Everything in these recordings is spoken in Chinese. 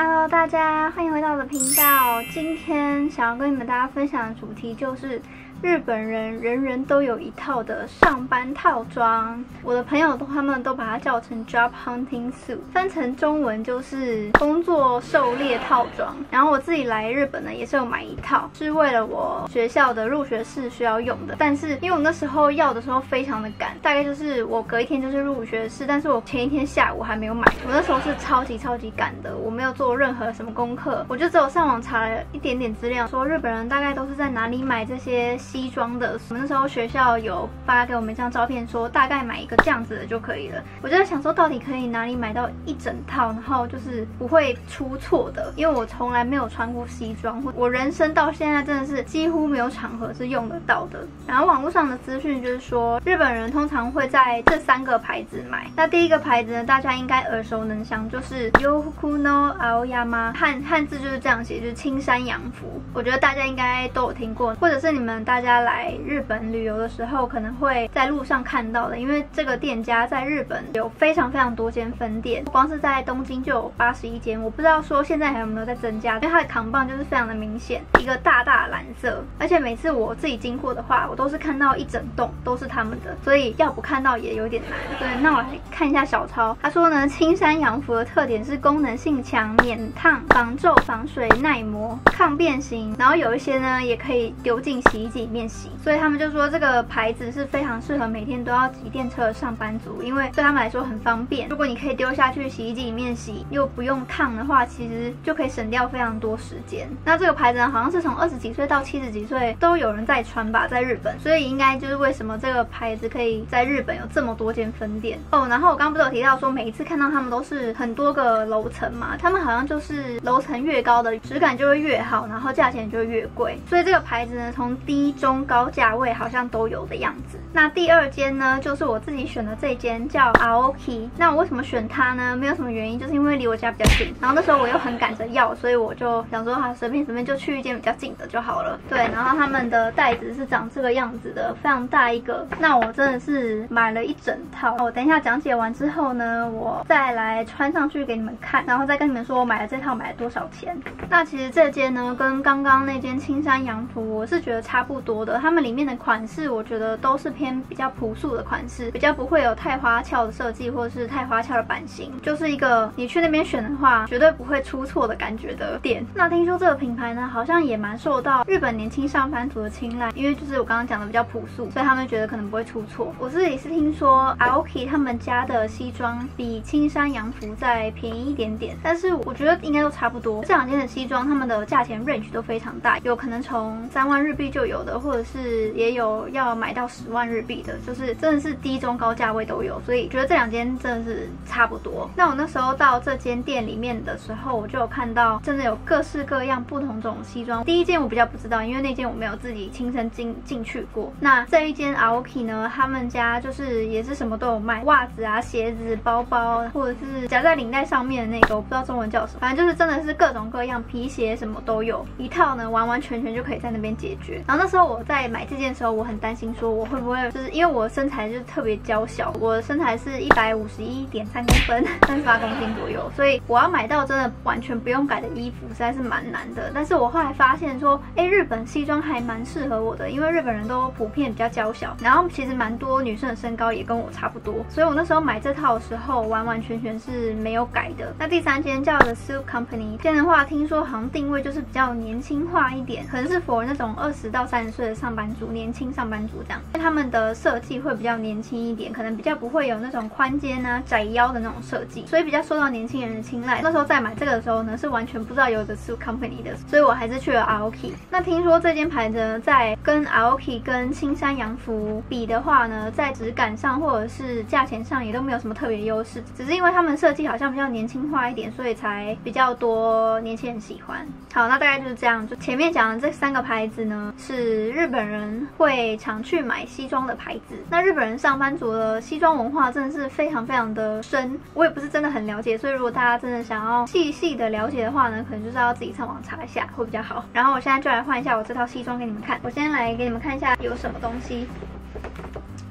Hello，大家欢迎回到我的频道。今天想要跟你们大家分享的主题就是日本人人人都有一套的上班套装。我的朋友他们都把它叫成 Job Hunting Suit，翻成中文就是工作狩猎套装。然后我自己来日本呢，也是有买一套，是为了我学校的入学式需要用的。但是因为我那时候要的时候非常的赶，大概就是我隔一天就是入学式，但是我前一天下午还没有买。我那时候是超级超级赶的，我没有做任何什么功课，我就只有上网查了一点点资料，说日本人大概都是在哪里买这些西装的。我们那时候学校有发给我们一张照片，说大概买一个这样子的就可以了。我就在想说，到底可以哪里买到一整套，然后就是不会出错的，因为我从来没有穿过西装，我人生到现在真的是几乎没有场合是用得到的。然后网络上的资讯就是说，日本人通常会在这三个牌子买。那第一个牌子呢，大家应该耳熟能详，就是 Yokuno Aoyama，汉汉字就是这样写，就是青山洋服。我觉得大家应该都有听过，或者是你们大大家来日本旅游的时候，可能会在路上看到的，因为这个店家在日本有非常非常多间分店，光是在东京就有八十一间，我不知道说现在还有没有在增加，因为它的扛棒就是非常的明显，一个大大蓝色，而且每次我自己经过的话，我都是看到一整栋都是他们的，所以要不看到也有点难。对，那我来看一下小超，他说呢，青山洋服的特点是功能性强、免烫、防皱、防水、耐磨、抗变形，然后有一些呢也可以丢进洗衣机面洗，所以他们就说这个牌子是非常适合每天都要骑电车的上班族，因为对他们来说很方便。如果你可以丢下去洗衣机里面洗，又不用烫的话，其实就可以省掉非常多时间。那这个牌子呢，好像是从二十几岁到七十几岁都有人在穿吧，在日本，所以应该就是为什么这个牌子可以在日本有这么多间分店哦。然后我刚刚不是有提到说，每一次看到他们都是很多个楼层嘛，他们好像就是楼层越高的质感就会越好，然后价钱就会越贵。所以这个牌子呢，从低、中、高价位好像都有的样子。那第二间呢，就是我自己选的这间叫 Aoki。那我为什么选它呢？没有什么原因，就是因为离我家比较近。然后那时候我又很赶着要，所以我就想说，哈，随便随便就去一间比较近的就好了。对，然后他们的袋子是长这个样子的，非常大一个。那我真的是买了一整套。我等一下讲解完之后呢，我再来穿上去给你们看，然后再跟你们说我买了这套买了多少钱。那其实这间呢，跟刚刚那间青山洋服，我是觉得差不多的。他们里面的款式，我觉得都是偏比较朴素的款式，比较不会有太花俏的设计，或者是太花俏的版型，就是一个你去那边选的话，绝对不会出错的感觉的店。那听说这个品牌呢，好像也蛮受到日本年轻上班族的青睐，因为就是我刚刚讲的比较朴素，所以他们觉得可能不会出错。我自己是听说 Aoki 他们家的西装比青山洋服再便宜一点点，但是我觉得应该都差不多。这两件的西装，他们的价钱 range 都非常大，有可能从三万日币就有的，或者是也有要买到十万日币的，就是真的是低中高价位都有。所以觉得这两间真的是差不多。那我那时候到这间店里面的时候，我就有看到真的有各式各样不同种西装。第一件我比较不知道，因为那件我没有自己亲身进进去过。那这一间 Aoki 呢，他们家就是也是什么都有卖，袜子啊、鞋子、包包，或者是夹在领带上面的那个，我不知道中文叫什么，反正就是真的是各种各样皮鞋什么都有，一套呢完完全全就可以在那边解决。然后那时候我在买这件的时候，我很担心说我会不会就是因为我身材就是特别娇小，我的身材是一百五十一点三公分，三十八公斤左右，所以我要买到真的完全不用改的衣服实在是蛮难的。但是我后来发现说，哎，日本西装还蛮适合我的，因为日本人都普遍比较娇小，然后其实蛮多女生的身高也跟我差不多，所以我那时候买这套的时候完完全全是没有改的。那第三间叫 The Suit Company，这间的话听说好像定位就是比较年轻化一点，可能是 for 那种二十到三岁的上班族，年轻上班族这样，他们的设计会比较年轻一点，可能比较不会有那种宽肩啊、窄腰的那种设计，所以比较受到年轻人的青睐。那时候在买这个的时候呢，是完全不知道有 The Suit Company 的，所以我还是去了 Aoki。那听说这件牌子呢，在跟 Aoki 跟青山洋服比的话呢，在质感上或者是价钱上也都没有什么特别优势，只是因为他们设计好像比较年轻化一点，所以才比较多年轻人喜欢。好，那大概就是这样。就前面讲的这三个牌子呢是，日本人会常去买西装的牌子。那日本人上班族的西装文化真的是非常非常的深，我也不是真的很了解，所以如果大家真的想要细细的了解的话呢，可能就是要自己上网查一下会比较好。然后我现在就来换一下我这套西装给你们看。我先来给你们看一下有什么东西。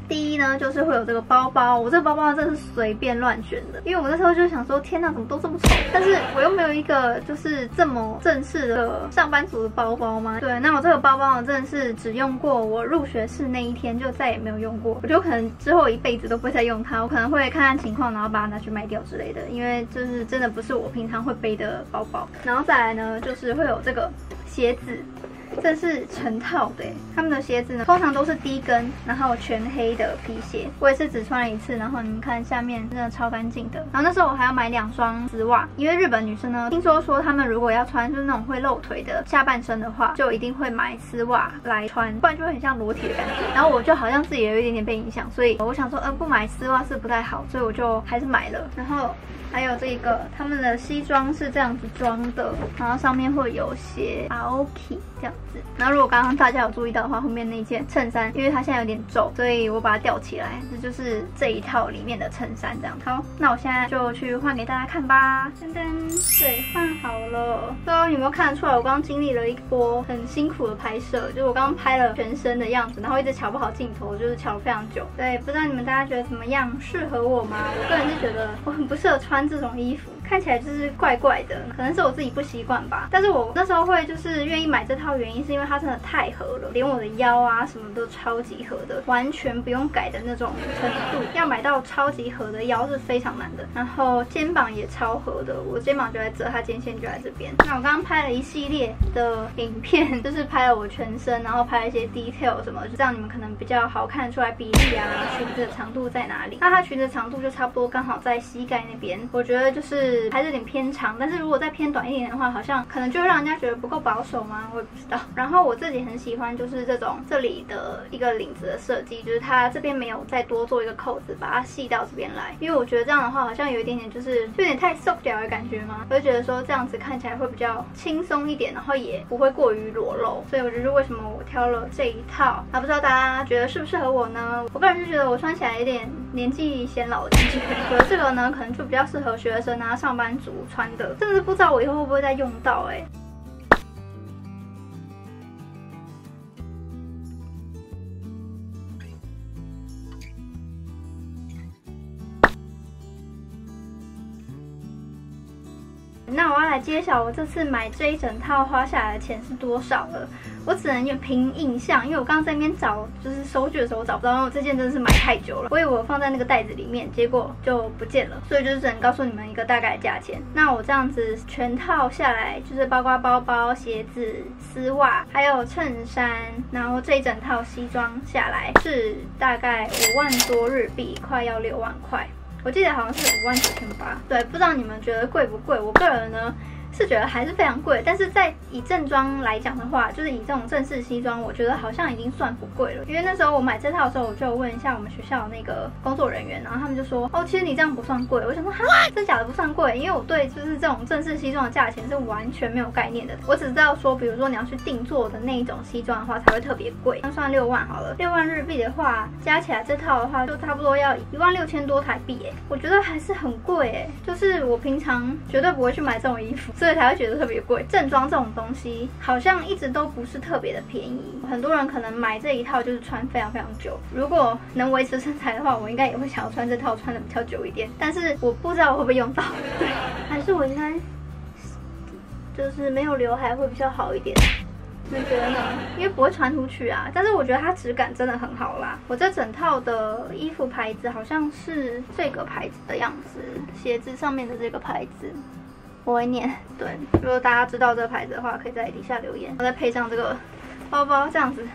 第一呢，就是会有这个包包，我这个包包真的是随便乱选的，因为我那时候就想说，天哪，怎么都这么丑？但是我又没有一个就是这么正式的上班族的包包吗？对，那我这个包包呢，真的是只用过我入学式那一天，就再也没有用过，我就可能之后一辈子都不会再用它，我可能会看看情况，然后把它拿去卖掉之类的，因为就是真的不是我平常会背的包包。然后再来呢，就是会有这个鞋子。这是成套的，他们的鞋子呢，通常都是低跟，然后全黑的皮鞋。我也是只穿了一次，然后你们看下面真的超干净的。然后那时候我还要买两双丝袜，因为日本女生呢，听说说她们如果要穿就是那种会露腿的下半身的话，就一定会买丝袜来穿，不然就会很像裸体的感觉。然后我就好像自己有一点点被影响，所以我想说，嗯，不买丝袜是不太好，所以我就还是买了。然后。还有这个，他们的西装是这样子装的，然后上面会有写 Aoki 这样子。然后如果刚刚大家有注意到的话，后面那件衬衫，因为它现在有点皱，所以我把它吊起来，这就是这一套里面的衬衫这样。好，那我现在就去换给大家看吧。噔噔，对，换好了。不知道有没有看得出来，我刚刚经历了一波很辛苦的拍摄，就是我刚刚拍了全身的样子，然后一直瞧不好镜头，就是瞧了非常久。对，不知道你们大家觉得怎么样？适合我吗？我个人是觉得我很不适合。穿这种衣服。看起来就是怪怪的，可能是我自己不习惯吧。但是我那时候会就是愿意买这套原因，是因为它真的太合了，连我的腰啊什么都超级合的，完全不用改的那种程度。要买到超级合的腰是非常难的。然后肩膀也超合的，我肩膀就在这，它肩线就在这边。那我刚刚拍了一系列的影片，就是拍了我全身，然后拍了一些 detail 什么，就这样你们可能比较好看出来比例啊，裙子的长度在哪里。那它裙子长度就差不多刚好在膝盖那边，我觉得就是。还是有点偏长，但是如果再偏短一点的话，好像可能就会让人家觉得不够保守吗？我也不知道。然后我自己很喜欢就是这种这里的一个领子的设计，就是它这边没有再多做一个扣子，把它系到这边来，因为我觉得这样的话好像有一点点就是有点太 soft 的感觉嘛，我就觉得说这样子看起来会比较轻松一点，然后也不会过于裸露，所以我觉得为什么我挑了这一套，啊，不知道大家觉得适不适合我呢？我个人是觉得我穿起来有点年纪显老的感觉，觉得这个呢可能就比较适合学生啊。上班族穿的，真的是不知道我以后会不会再用到哎。那我要来揭晓我这次买这一整套花下来的钱是多少了。我只能用凭印象，因为我刚刚在那边找，就是收据的时候我找不到，因为我这件真的是买太久了。我以我放在那个袋子里面，结果就不见了，所以就是只能告诉你们一个大概的价钱。那我这样子全套下来，就是包括包包、鞋子、丝袜，还有衬衫，然后这一整套西装下来是大概五万多日币，快要六万块。我记得好像是五万九千八。对，不知道你们觉得贵不贵？我个人呢。是觉得还是非常贵，但是在以正装来讲的话，就是以这种正式西装，我觉得好像已经算不贵了。因为那时候我买这套的时候，我就问一下我们学校的那个工作人员，然后他们就说，哦，其实你这样不算贵。我想说，哈，真假的不算贵？因为我对就是这种正式西装的价钱是完全没有概念的。我只知道说，比如说你要去定做的那一种西装的话，才会特别贵。那算六万好了，六万日币的话，加起来这套的话，就差不多要一万六千多台币哎，我觉得还是很贵哎。就是我平常绝对不会去买这种衣服。所以才会觉得特别贵。正装这种东西好像一直都不是特别的便宜，很多人可能买这一套就是穿非常非常久。如果能维持身材的话，我应该也会想要穿这套穿的比较久一点。但是我不知道我会不会用到，对，还是我应该就是没有刘海会比较好一点。你们觉得呢？因为不会穿出去啊。但是我觉得它质感真的很好啦。我这整套的衣服牌子好像是这个牌子的样子，鞋子上面的这个牌子。我会念，对，如果大家知道这个牌子的话，可以在底下留言。我再配上这个包包，这样子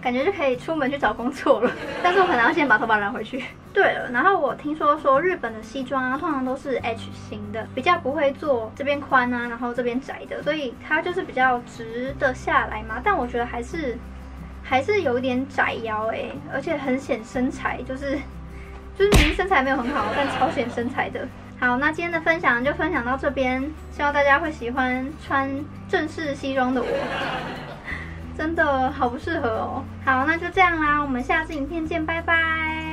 感觉就可以出门去找工作了。但是我可能要先把头发染回去。对了，然后我听说说日本的西装啊，通常都是 H 型的，比较不会做这边宽啊，然后这边窄的，所以它就是比较直的下来嘛。但我觉得还是还是有点窄腰哎，而且很显身材，就是就是明明身材没有很好，但超显身材的。好，那今天的分享就分享到这边，希望大家会喜欢穿正式西装的我，真的好不适合哦。好，那就这样啦，我们下次影片见，拜拜。